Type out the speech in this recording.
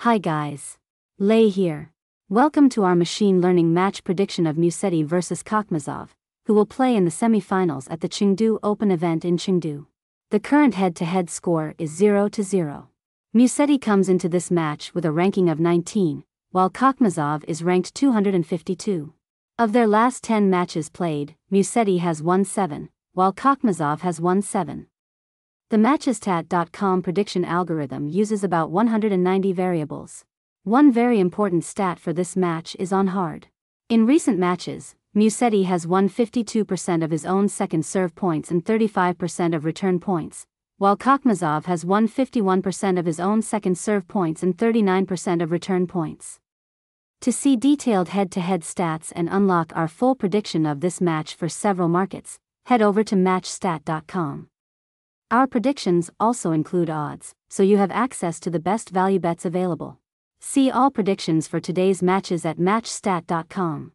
Hi guys. Lay here. Welcome to our machine learning match prediction of Musetti versus Kachmazov, who will play in the semifinals at the Chengdu Open event in Chengdu. The current head to head score is 0 to 0. Musetti comes into this match with a ranking of 19, while Kachmazov is ranked 252. Of their last 10 matches played, Musetti has won 7, while Kachmazov has won 7. The Matchstat.com prediction algorithm uses about 190 variables. One very important stat for this match is on hard. In recent matches, Musetti has won 52% of his own second serve points and 35% of return points, while Kachmazov has won 51% of his own second serve points and 39% of return points. To see detailed head to head stats and unlock our full prediction of this match for several markets, head over to Matchstat.com. Our predictions also include odds, so you have access to the best value bets available. See all predictions for today's matches at Matchstat.com.